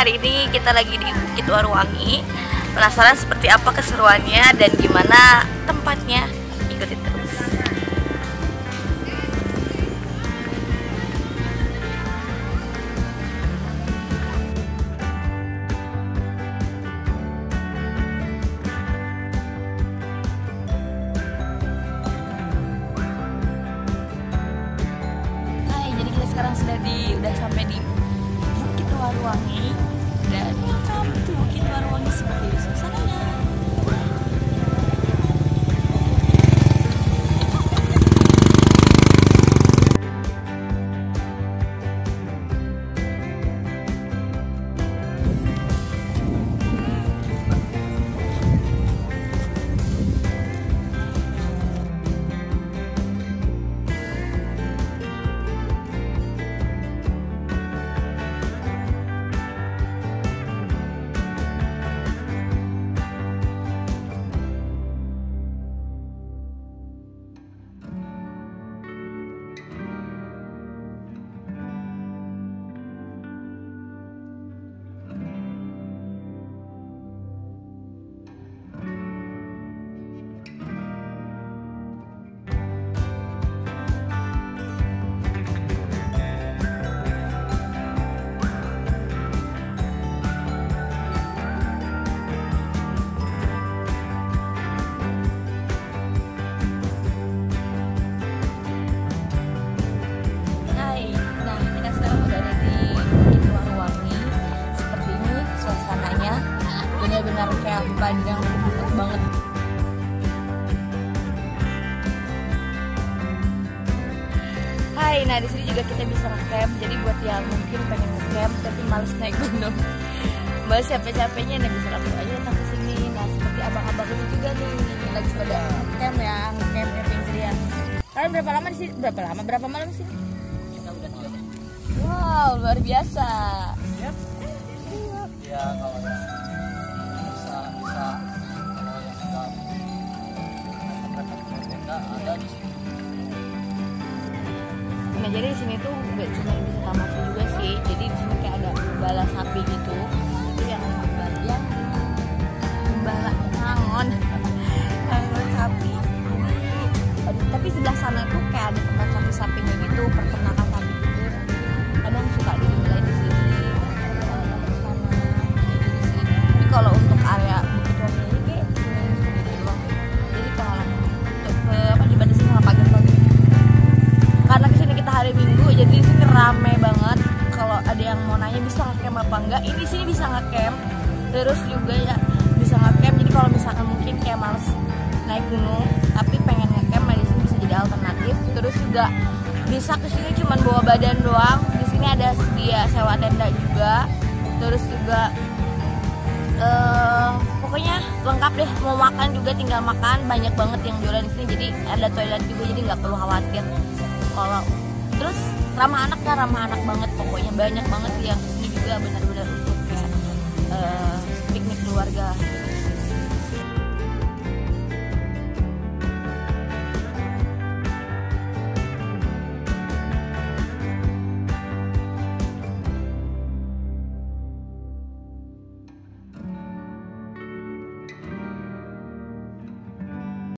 hari ini kita lagi di Bukit Waruwangi. Penasaran seperti apa keseruannya dan gimana tempatnya? Ikuti terus. Hai, jadi kita sekarang sudah di udah sampai di Waruwangi dan welcome to Bukit Waruwangi seperti ini padang rumput banget. Hai, nah di sini juga kita bisa ngecamp. Jadi buat yang mungkin pengen ngecamp tapi males naik gunung, males capek-capeknya, nah bisa langsung aja datang ke sini. Nah seperti abang-abang ini juga nih, lagi pada camp ya, ngecamp camping sendirian. Kalian berapa lama di sini? Berapa lama? Berapa malam sini? Wow, luar biasa. ya kalau Nah, jadi di sini tuh gak cuma bisa tamat juga sih. Jadi di sini kayak ada gembala sapi gitu. Itu yang gembala yang gembala ngangon. Ngangon sapi. Tapi sebelah sana tuh jadi di sini rame banget. Kalau ada yang mau nanya bisa ngecamp apa enggak? Ini sini bisa ngecamp terus juga ya bisa ngecamp jadi kalau misalkan mungkin kayak males naik gunung tapi pengen ngecamp di sini bisa jadi alternatif. Terus juga bisa ke sini cuman bawa badan doang. Di sini ada sedia sewa tenda juga. Terus juga eh pokoknya lengkap deh. Mau makan juga tinggal makan. Banyak banget yang jualan di sini. Jadi ada toilet juga jadi nggak perlu khawatir. Kalau terus ramah anak kan ramah anak banget. Pokoknya banyak banget yang ini juga benar-benar untuk uh, eh, piknik keluarga.